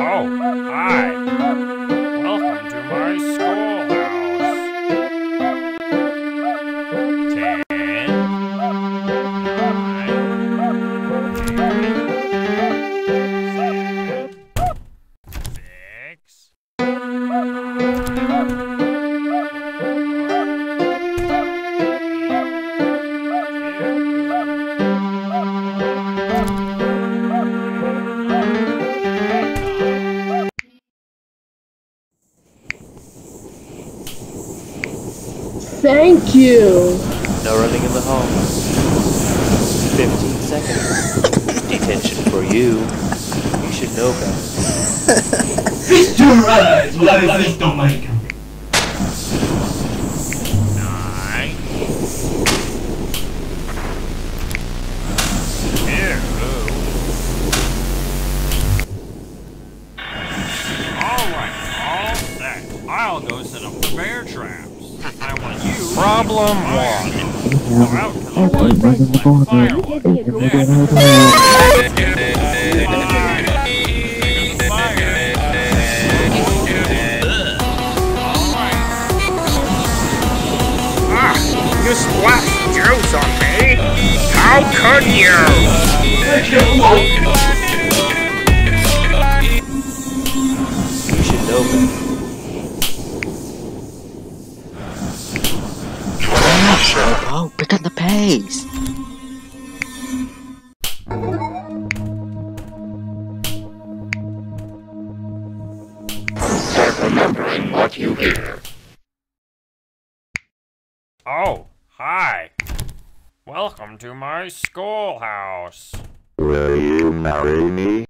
Oh, hi. Thank you. No running in the halls. 15 seconds. Detention for you. You should know better. nine. Here, Lou. Alright, all set. I'll go set up the bear traps. I want you. Problem one. You splashed juice on me! How could you? You should know better. Oh, pick up the pace. Oh, hi. Welcome to my schoolhouse. Will you marry me?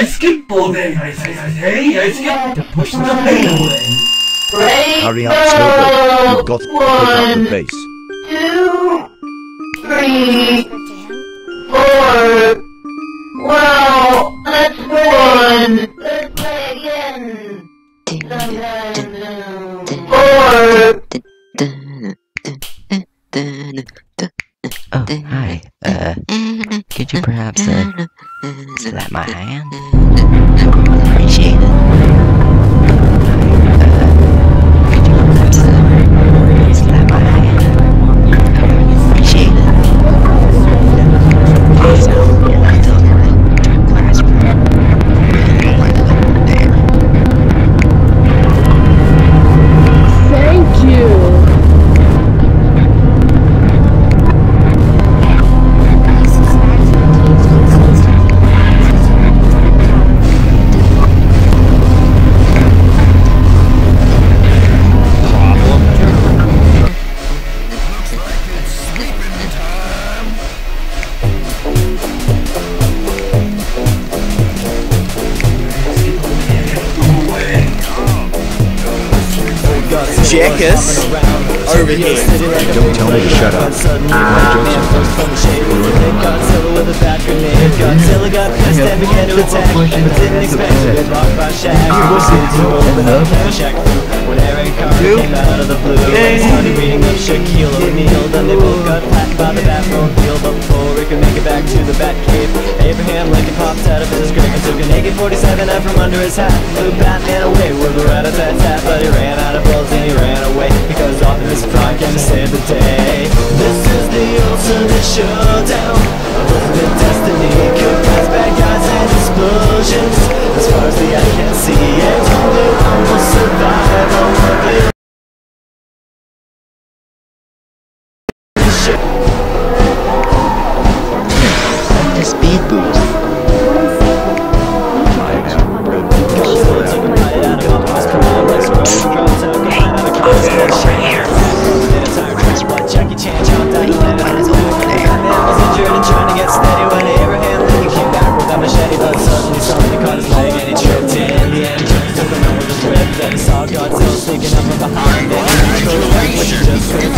I skip all day, I say, I say, I skip to push the pain away. Hurry up, Snowbird. You've got to pick up the pace. two, three, four. Well, that's one. Let's play again. Four. Oh, hi. Uh, could you perhaps, uh, slap my hand? Appreciate it. Jackass over here. Don't tell me to shut up. Godzilla with a bat grenade. Godzilla got pissed and began to attack. But didn't expect to get rocked by Shaq. He was in to open up the Shaq When Aaron Carter came out of the blue, they started beating up Shaquille O'Neal. Then they both got flattened by the Batmobile. But before we could make it back to the Batcave, Abraham Lincoln popped out of his grave and took an AK-47 out from under his hat. Flew Batman away with a rat-a-tat-tat, but he ran out of bullets and he ran away because Optimus Prime came to save the day. This is the ultimate showdown. Ultimate destiny, good bad guys, and explosions. Saw Godzilla sneaking up from behind it he just shot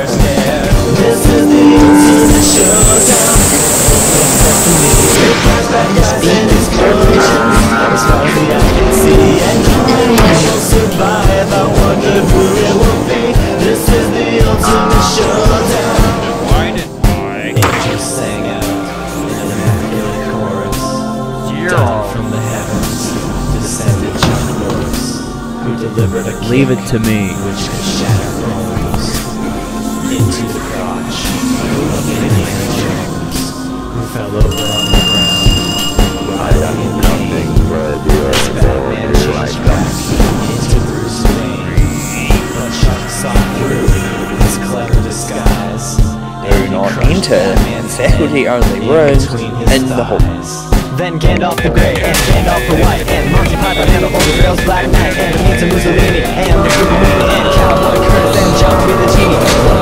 One. Leave it to me. which could shatter bones into the crotch of who fell over on the ground, writhing in pain. As Batman changed back into Bruce Wayne, but Chuck saw through his clever disguise. They're not crushed into Batman's only his in the hole. Then Gandalf the Grey and Gandalf the White and Monty Python and the Holy Grail's Black Knight and Benito Mussolini and Mussolini and Cowboy Curtis and John the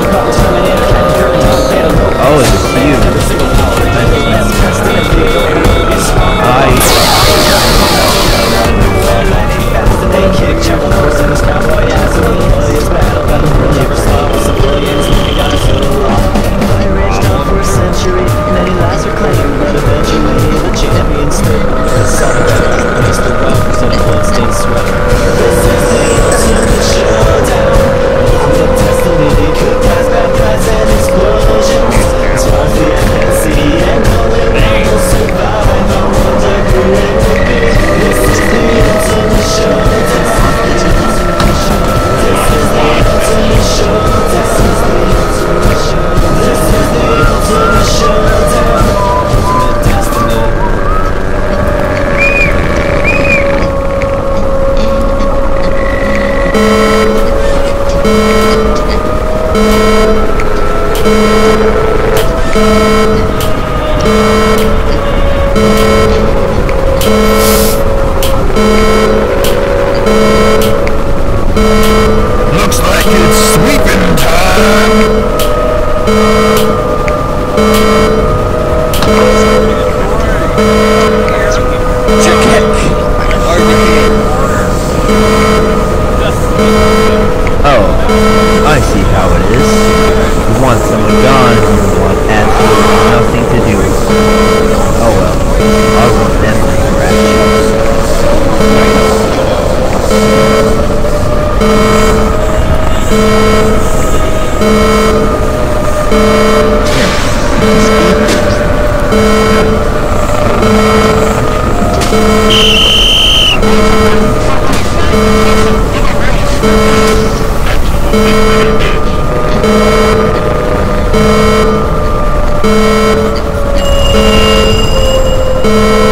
Crop Terminator, Captain Kirk, Hope, Oh, it's you. every single Someone gone. And want absolutely nothing to do. With it. Oh well, I'll like rat shit.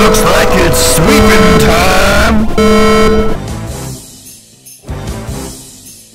Looks like it's sweeping.